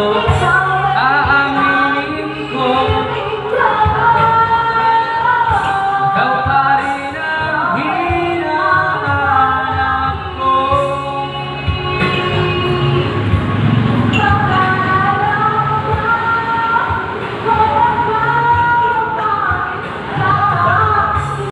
Oh.